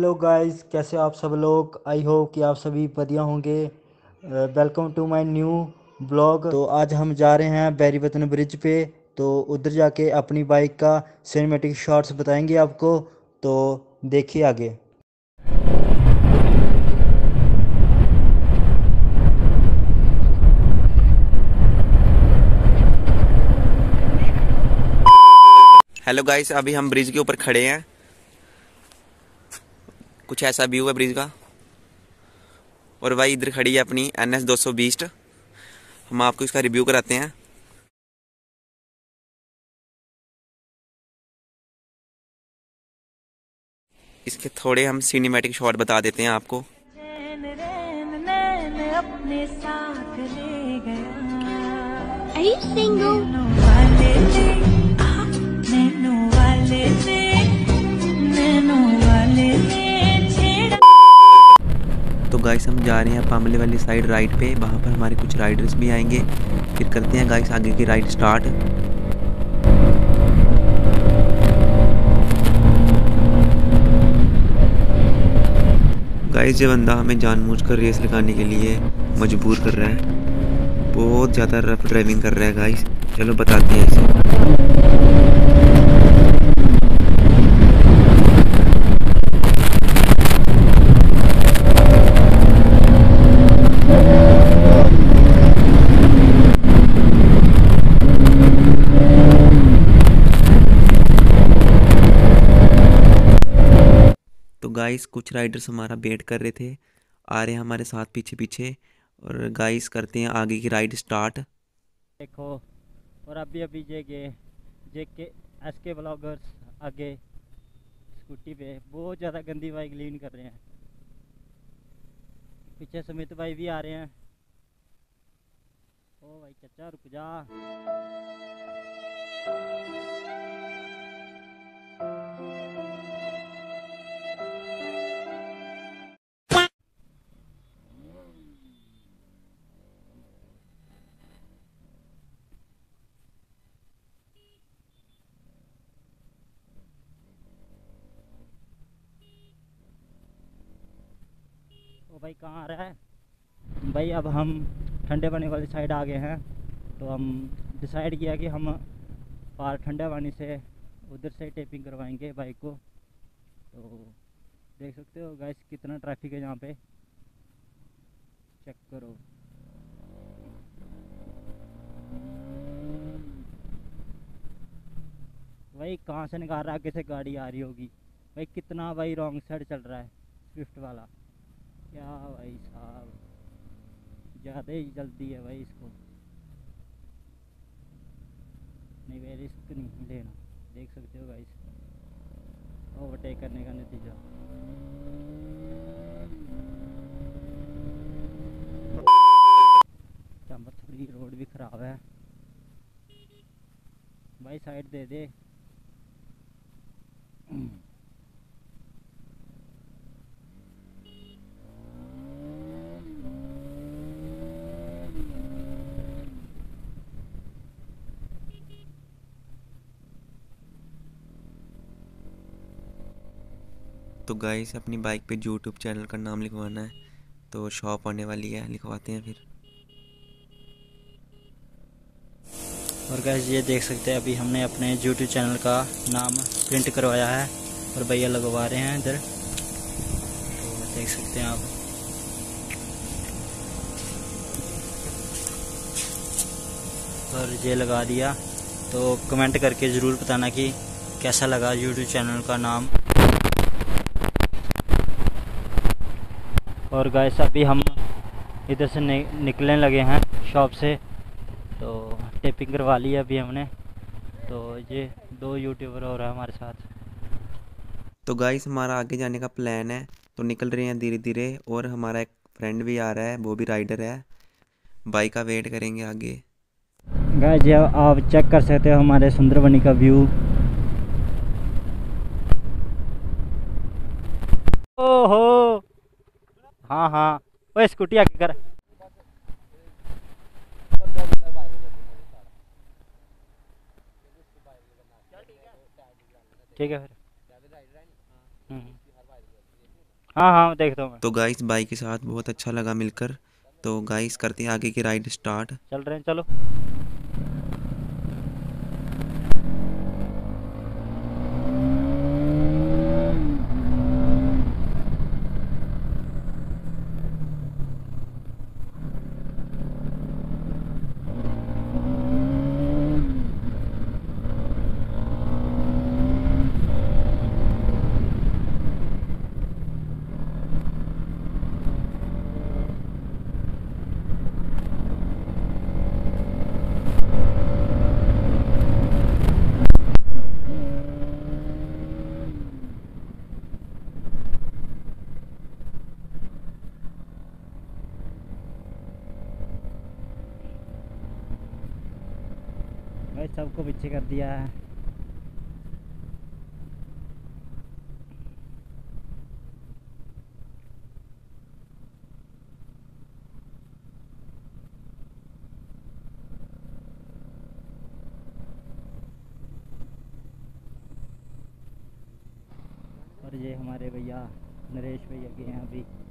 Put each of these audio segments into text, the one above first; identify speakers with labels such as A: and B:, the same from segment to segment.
A: Hello guys, कैसे आप सब लोग? आई होप कि आप सभी बढ़िया होंगे। Welcome to my new blog तो आज हम जा रहे हैं बैरीवतन ब्रिज पे। तो उधर जाके अपनी बाइक का सिनेमेटिक शॉट्स बताएँगे आपको। तो देखिए आगे।
B: हेलो गाइस अभी हम ब्रिज के ऊपर खड़े हैं। कुछ ऐसा व्यू है ब्रिज का? और भाई इधर खड़ी है अपनी एन एस दो सौ बीस हम आपको इसका रिव्यू कराते हैं। इसके थोड़े हम सिनेमैटिक शॉट बता देते हैं आपको।
C: अपने साथ ले गया
D: Are you single?
B: गाइस हम जा रहे हैं पामले वाली साइड राइड पे। वहाँ पर हमारे कुछ राइडर्स भी आएँगे। फिर करते हैं गाइस आगे की राइड स्टार्ट गाइस ये बंदा हमें जानबूझकर रेस लगाने के लिए मजबूर कर रहा है। बहुत ज़्यादा रफ ड्राइविंग कर रहा है गाइस चलो बताते हैं इसे तो गाइस कुछ राइडर्स हमारा वेट कर रहे थे, आ रहे हैं हमारे साथ पीछे पीछे और गाइस करते हैं आगे की राइड स्टार्ट
E: देखो, और अभी अभी जे के जे के एस के ब्लॉगर्स आगे स्कूटी पे बहुत ज़्यादा गंदी बाइक लीन कर रहे हैं। पीछे सुमित भाई भी आ रहे हैं। ओ भाई चचा, रुक जा। ओ भाई कहाँ आ रहा है? भाई अब हम ठंडे पानी वाली साइड आ गए हैं। तो हम डिसाइड किया कि हम पार ठंडे पानी से उधर से टेपिंग करवाएँगे बाइक को। तो देख सकते हो गाइस कितना ट्रैफ़िक है यहाँ पे। चेक करो। भाई कहाँ से निकाल रहा है? आगे से गाड़ी आ रही होगी। भाई कितना भाई रॉन्ग साइड चल रहा है। स्विफ्ट वाला। क्या भाई साहब? ज़्यादा ही जल्दी है भाई इसको। नहीं भाई रिस्क नहीं लेना। देख सकते हो भाई ओवरटेक करने का नतीजा। थोड़ी रोड भी ख़राब है। भाई साइड दे दे।
B: तो गाइस अपनी बाइक पे यूट्यूब चैनल का नाम लिखवाना है तो शॉप आने वाली है, लिखवाते हैं फिर।
E: और गैस ये देख सकते हैं, अभी हमने अपने यूट्यूब चैनल का नाम प्रिंट करवाया है, और भैया लगवा रहे हैं इधर। तो देख सकते हैं आप। और ये लगा दिया तो कमेंट करके ज़रूर बताना कि कैसा लगा यूट्यूब चैनल का नाम। और गैस अभी हम इधर से नि निकलने लगे हैं शॉप से। तो टेपिंग करवा ली है अभी हमने। तो ये दो यूट्यूबर और है हमारे साथ।
B: तो गाइस हमारा आगे जाने का प्लान है। तो निकल रहे हैं धीरे धीरे और हमारा एक फ्रेंड भी आ रहा है वो भी राइडर है। बाइक का वेट करेंगे आगे।
E: गाइस ये आप चेक कर सकते हो हमारे सुंदरबनी का व्यू ओहो! हाँ हाँ। ओए स्कूटी आगे कर। ठीक है फिर। हम्म। हाँ हाँ देखता हूँ
B: तो गाइस बाइक के साथ बहुत अच्छा लगा मिलकर। तो गाइस करते हैं आगे की राइड स्टार्ट
E: चल रहे हैं चलो। भाई, सबको पीछे कर दिया है। और ये हमारे भैया नरेश भैया के हैं अभी।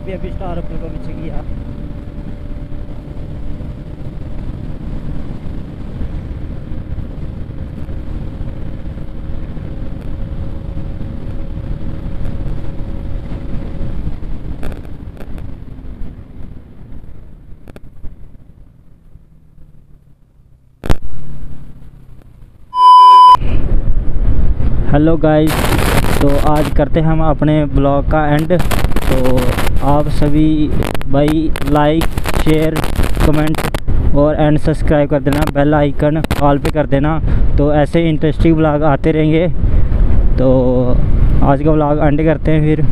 E: अभी अभी स्टार अपने को पीछे किया। हेलो गाइस तो आज करते हैं हम अपने ब्लॉग का एंड तो आप सभी भाई लाइक शेयर कमेंट और एंड सब्सक्राइब कर देना बेल आइकन ऑल पे कर देना। तो ऐसे इंटरेस्टिंग ब्लॉग आते रहेंगे। तो आज का ब्लॉग एंड करते हैं फिर।